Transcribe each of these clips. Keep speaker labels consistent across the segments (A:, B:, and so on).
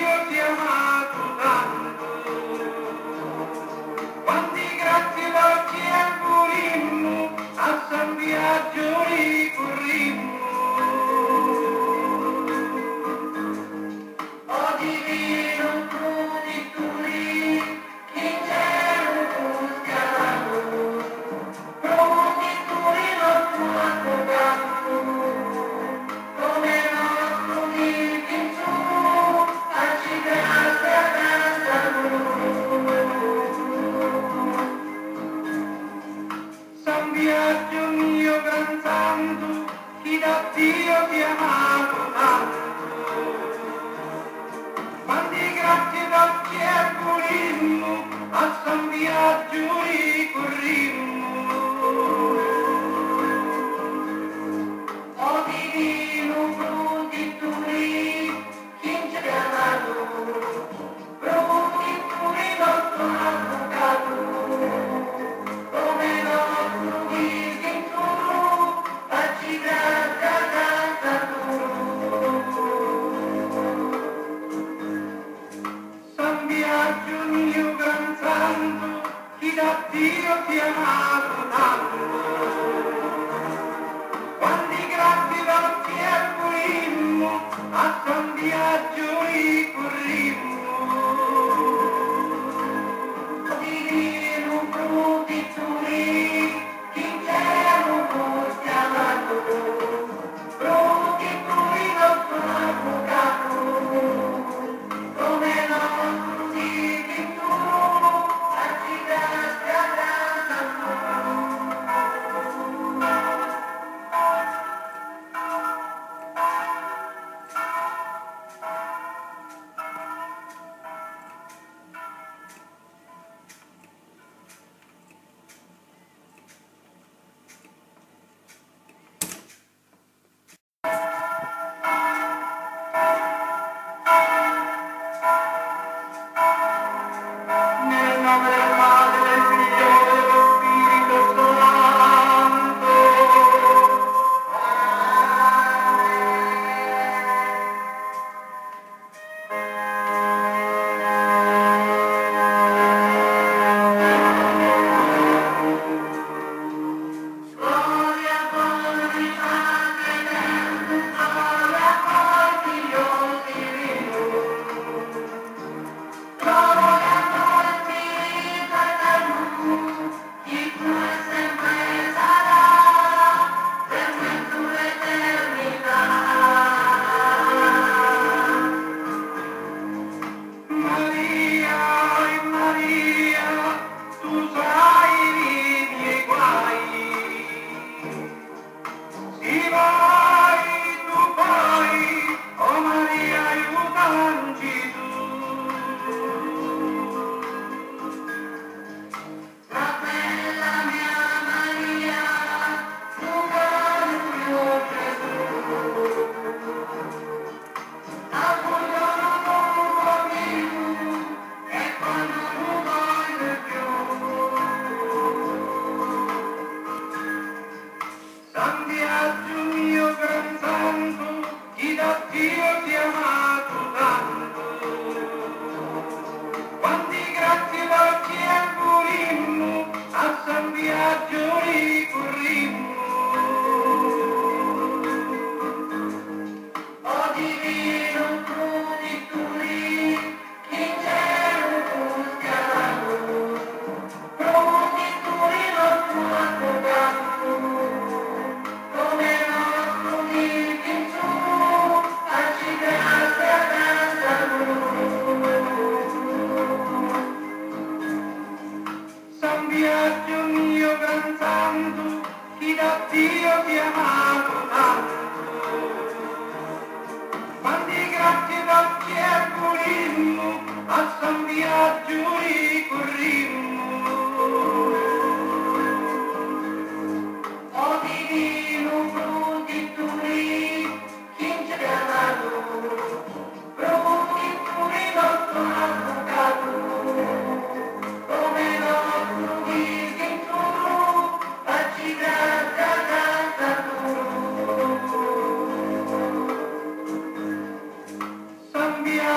A: Senhor te amado.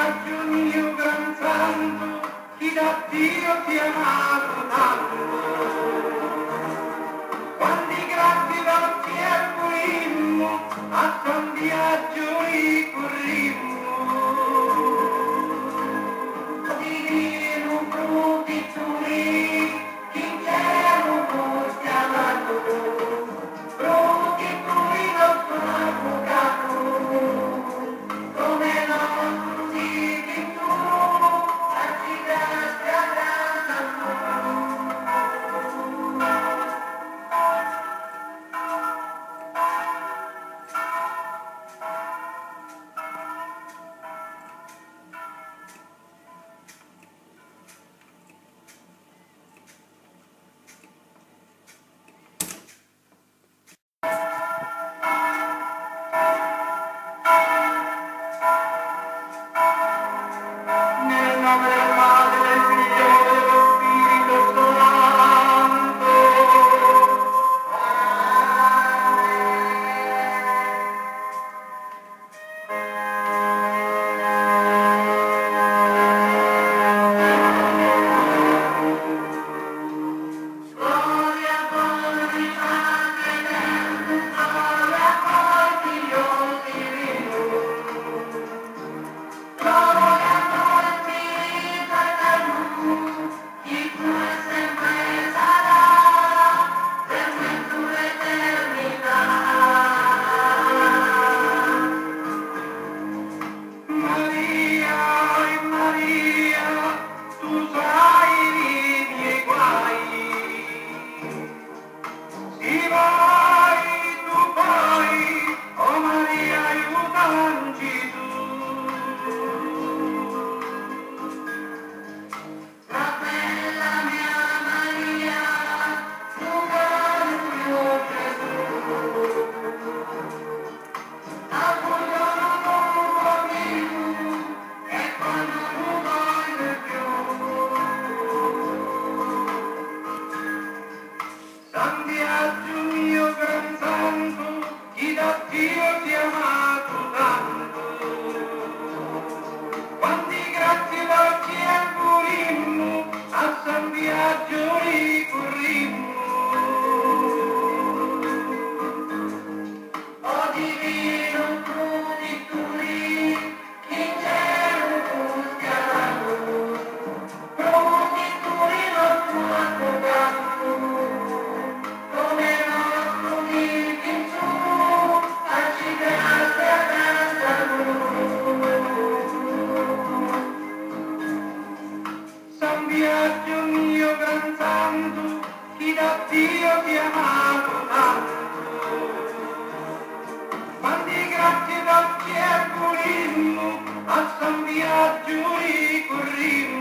A: coraggio mio gran santo, chi da Dio ti ha amato tanto. Quanti grandi valchier furimmo, a San Biagio ricorrimmo, y yo te amo. Dio pranzando, chi da Dio ti ha amato tanto. Quanti grazie dal Pierpolino, a San
B: Biagio ricorrimo.